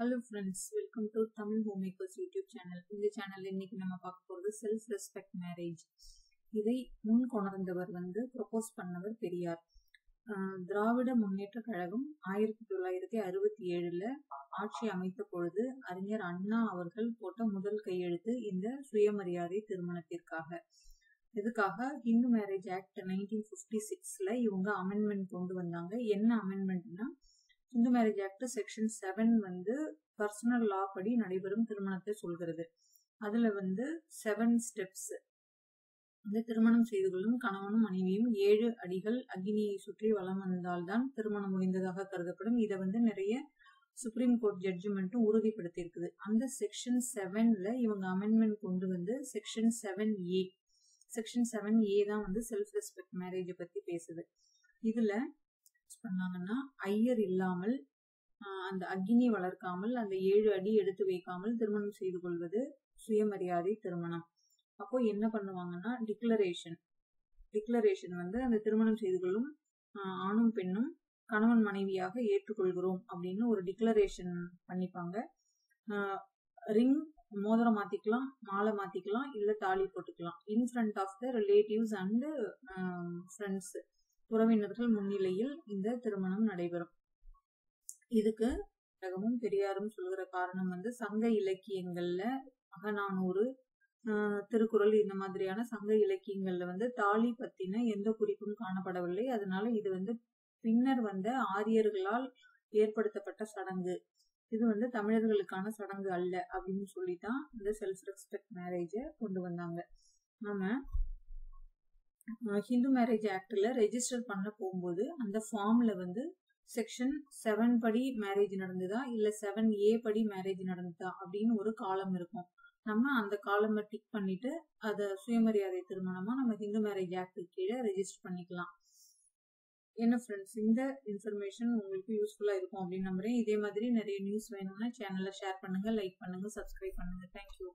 Hello friends welcome to Tamil home makers YouTube channel இந்த சேனல்ல இன்னைக்கு நம்ம பார்க்க போகிறது செல்ஃப் ரெஸ்பெக்ட் மேரேஜ் இதை முன் கொணர்ந்தவர் வந்து ப்ரொபோஸ் பண்ணவர் பெரியார். ஆஹ் திராவிட முன்னேற்ற கழகம் ஆயிரத்தி தொள்ளாயிரத்தி அறுபத்தி ஏழுல ஆட்சி அமைத்த பொழுது அறிஞர் அண்ணா அவர்கள் போட்ட முதல் கையெழுத்து இந்த சுயமரியாதை திருமணத்திற்காக. இதுக்காக Hindu marriage act nineteen fifty சிக்ஸ்ல இவங்க அமெண்ட்மெண்ட் கொண்டு வந்தாங்க. என்ன அமெண்ட்மெண்ட்னா Hindu marriage act section seven வந்து பர்சனல் லா படி நடைபெறும் திருமணத்தை சொல்கிறது. அதுல வந்து செவன் ஸ்டெப்ஸ் இந்த திருமணம் செய்து கொள்ளும் கணவனும் மனைவியும் ஏழு அடிகள் அக்னியை சுற்றி வளம் வந்தால்தான் திருமணம் முடிந்ததாக கருதப்படும். இதை வந்து நிறைய சுப்ரீம் கோர்ட் ஜட்ஜ்மெண்ட்டும் உறுதிப்படுத்தியிருக்குது. அந்த செக்ஷன் செவன்ல இவங்க அமெண்ட்மெண்ட் கொண்டு வந்து section seven A section seven A தான் வந்து செல்ஃப் ரெஸ்பெக்ட் மேரேஜை பத்தி பேசுது. இதுல பண்ணாங்கன்னா ஐயர் இல்லாமல் அந்த அக்னி வளர்க்காமல் அந்த ஏழு அடி எடுத்து வைக்காமல் திருமணம் செய்து கொள்வது சுயமரியாதை திருமணம். அப்போ என்ன பண்ணுவாங்கன்னா டிக்ளரேஷன் டிக்ளரேஷன் வந்து அந்த திருமணம் செய்து கொள்ளும் ஆணும் பெண்ணும் கணவன் மனைவியாக ஏற்றுக்கொள்கிறோம் அப்படின்னு ஒரு டிக்ளரேஷன் பண்ணிப்பாங்க. ரிங் மோதிரம் மாத்திக்கலாம் மாலை மாத்திக்கலாம் இல்ல தாலி போட்டுக்கலாம். In front of the relatives and friends உறவினர்கள் முன்னிலையில் இந்த திருமணம் நடைபெறும். இதுக்கு உலகமும் பெரியாரும் சொல்கிற காரணம் வந்து சங்க இலக்கியங்கள்ல அகநானூறு திருக்குறள் இந்த மாதிரியான சங்க இலக்கியங்கள்ல வந்து தாலி பத்தின எந்த குறிப்பும் காணப்படவில்லை. அதனால இது வந்து பின்னர் வந்த ஆரியர்களால் ஏற்படுத்தப்பட்ட சடங்கு. இது வந்து தமிழர்களுக்கான சடங்கு அல்ல அப்படின்னு சொல்லிதான் இந்த செல்ஃப் ரெஸ்பெக்ட் மேரேஜை கொண்டு வந்தாங்க. நம்ம ஹிந்து மேரேஜ் ஆக்டில் ரெஜிஸ்டர் பண்ண போகும்போது அந்த ஃபார்மில் வந்து செக்ஷன் செவன் படி மேரேஜ் நடந்ததா? இல்லை செவன் ஏ படி மேரேஜ் நடந்ததா? அப்படின்னு ஒரு காலம் இருக்கும். நம்ம அந்த காலமை டிக் பண்ணிட்டு அதை சுயமரியாதை திருமணமாக நம்ம ஹிந்து மேரேஜ் ஆக்டு கீழே ரெஜிஸ்டர் பண்ணிக்கலாம். என்ன ஃப்ரெண்ட்ஸ் இந்த இன்ஃபர்மேஷன் உங்களுக்கு யூஸ்ஃபுல்லாக இருக்கும் அப்படின்னு நம்புறேன். இதே மாதிரி நிறைய நியூஸ் வேணும்னா சேனலை ஷேர் பண்ணுங்கள் லைக் பண்ணுங்கள் சப்ஸ்கிரைப் பண்ணுங்க. தேங்க்யூ